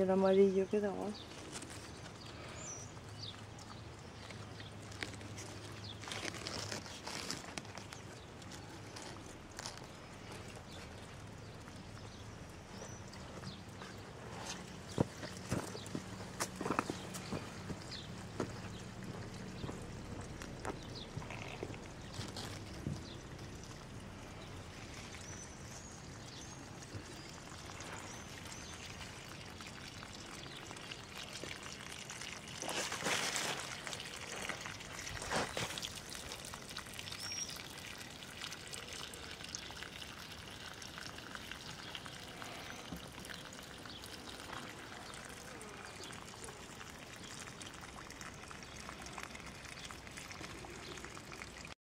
El amarillo que.